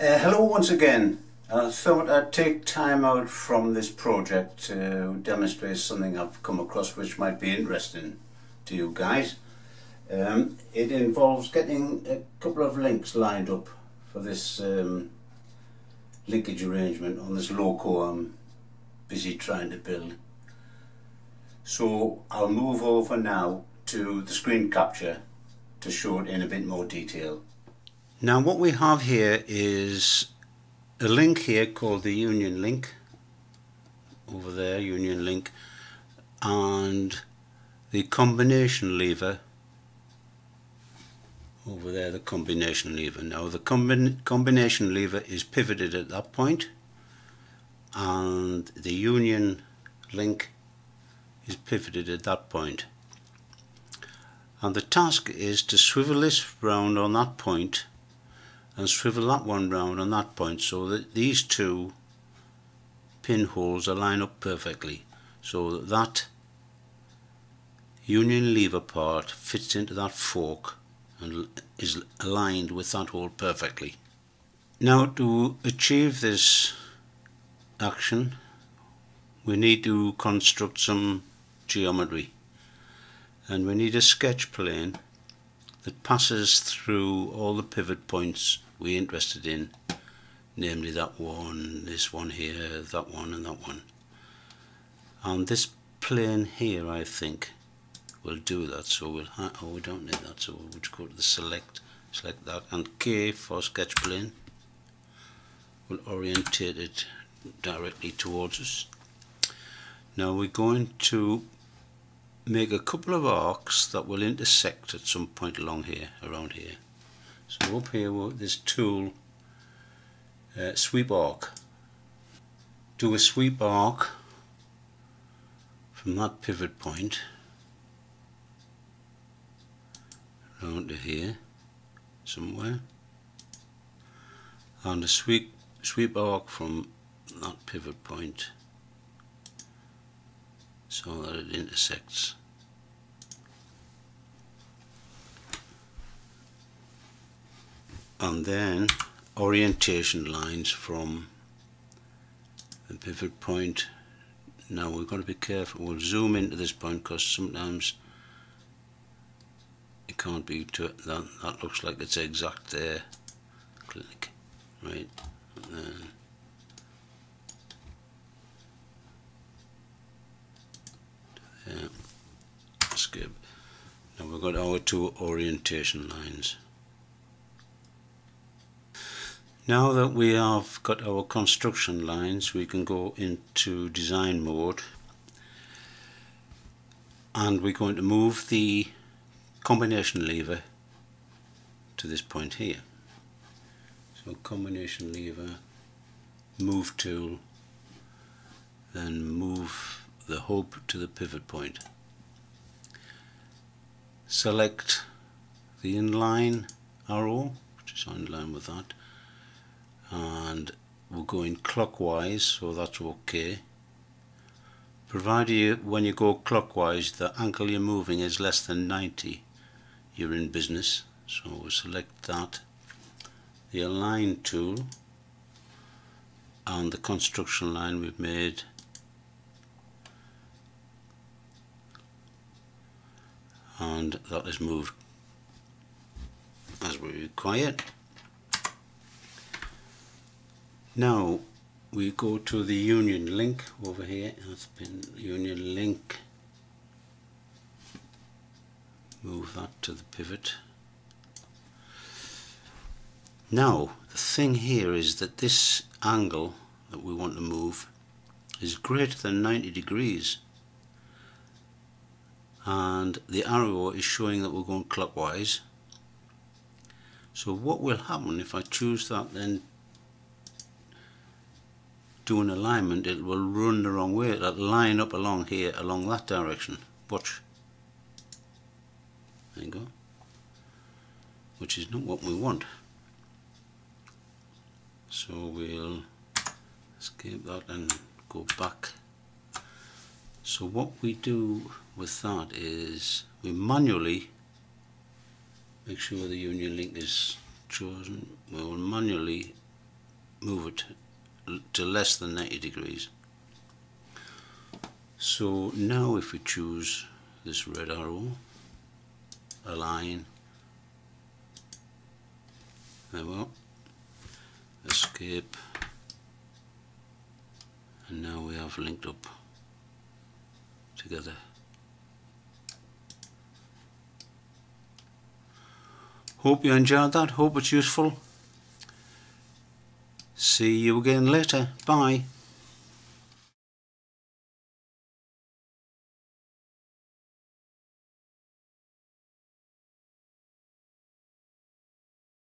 Uh, hello once again. I thought I'd take time out from this project to demonstrate something I've come across which might be interesting to you guys. Um, it involves getting a couple of links lined up for this um, linkage arrangement on this loco I'm busy trying to build. So I'll move over now to the screen capture to show it in a bit more detail. Now what we have here is a link here called the union link over there union link and the combination lever over there the combination lever now the combi combination lever is pivoted at that point and the union link is pivoted at that point. point and the task is to swivel this round on that point and swivel that one round on that point so that these two pinholes align up perfectly so that that union lever part fits into that fork and is aligned with that hole perfectly. Now to achieve this action we need to construct some geometry and we need a sketch plane that passes through all the pivot points we're interested in namely that one, this one here, that one and that one. And this plane here I think will do that so we'll oh we don't need that so we'll just go to the select select that and K for sketch plane will orientate it directly towards us. Now we're going to make a couple of arcs that will intersect at some point along here around here so up here this tool uh, sweep arc. Do a sweep arc from that pivot point around to here somewhere. And a sweep sweep arc from that pivot point so that it intersects and then orientation lines from the pivot point. Now we've got to be careful. We'll zoom into this point because sometimes it can't be to that that looks like it's exact there. Click right and then skip. Now we've got our two orientation lines Now that we have got our construction lines we can go into design mode and we're going to move the combination lever to this point here. So combination lever, move tool, then move the hub to the pivot point. Select the inline arrow, which is in line with that, and we're going clockwise so that's okay. Provided you, when you go clockwise the angle you're moving is less than 90 you're in business so we'll select that. The align tool and the construction line we've made. And that is moved as we require now we go to the union link over here. That's been union link. Move that to the pivot. Now the thing here is that this angle that we want to move is greater than 90 degrees. And the arrow is showing that we're going clockwise. So what will happen if I choose that then do an alignment it will run the wrong way. It'll line up along here along that direction. Watch. There you go. Which is not what we want. So we'll escape that and go back. So what we do with that is we manually make sure the union link is chosen. We will manually move it to less than 90 degrees. So now if we choose this red arrow align there we go escape and now we have linked up together. Hope you enjoyed that hope it's useful see you again later. Bye